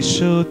shall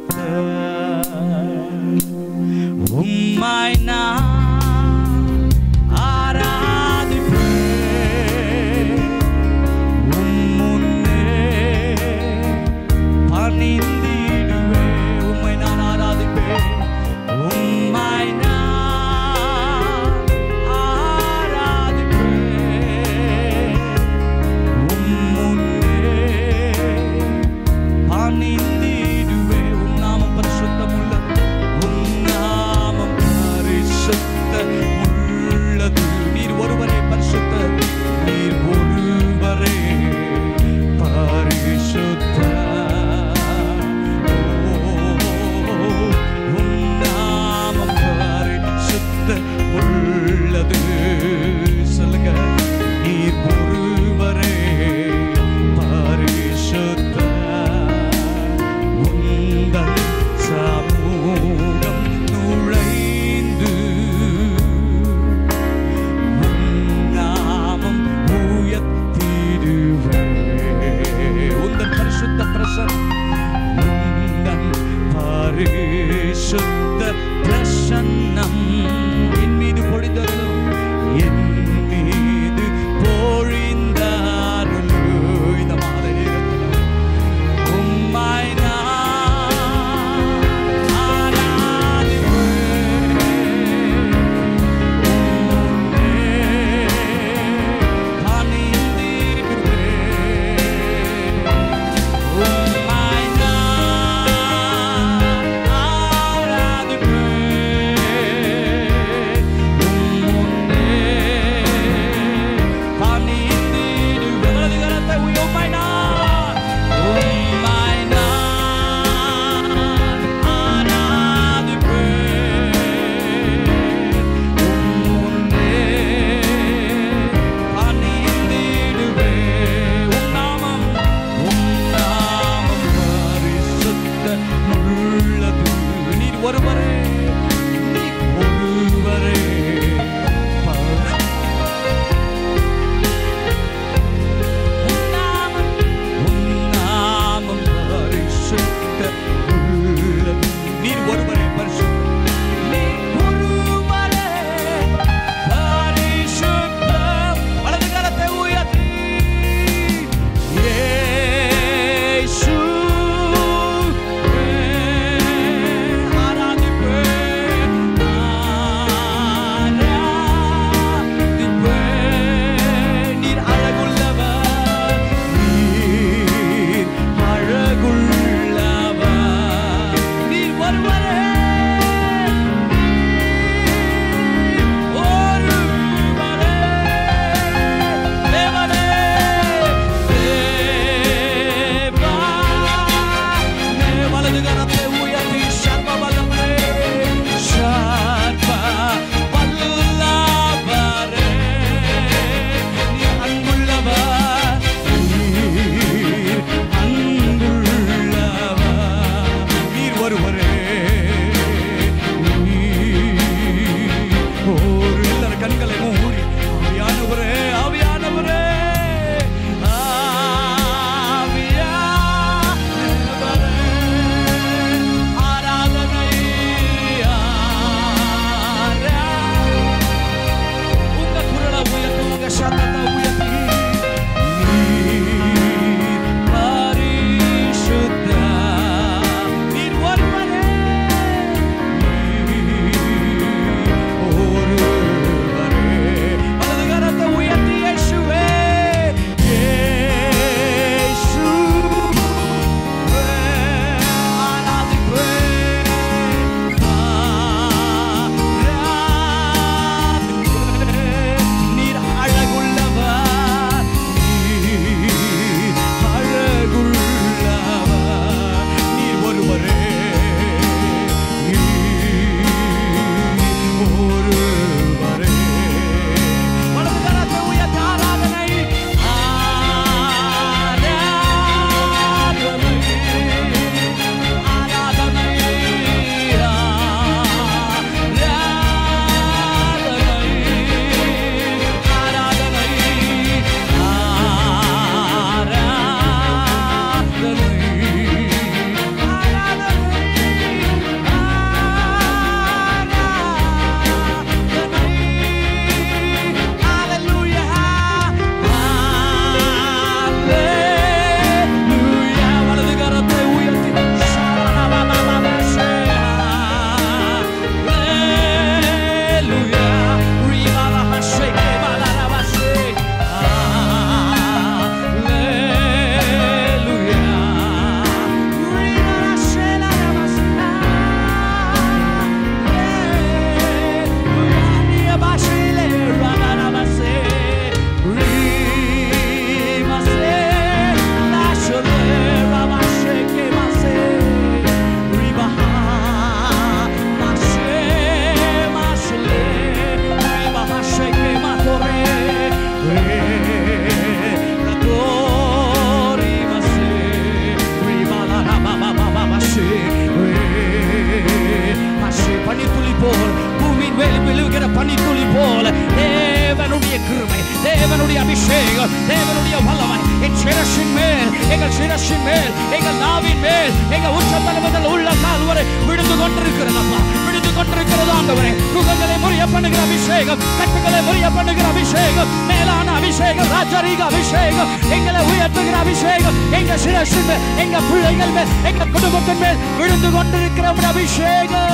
ஆண்டவரே குகங்களை முறிய பண்ணுகிற அபிஷேகம் கட்டுகளை முறிய பண்ணுகிற அபிஷேகம் மேலான அபிஷேகம் ராஜரீக அபிஷேகம் எங்களை உயர்த்துகிற அபிஷேகம் எங்க சிரசு மேல் எங்க பிள்ளைகள் மேல் எங்க குடும்பத்தின் மேல் விழுந்து கொண்டிருக்கிற அபிஷேகம்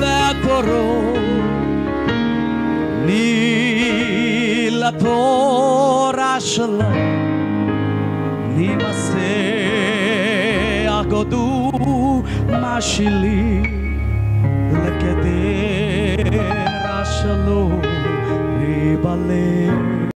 la poro ni la tora shala Nimase agodu mashili lekede rashalo ribale.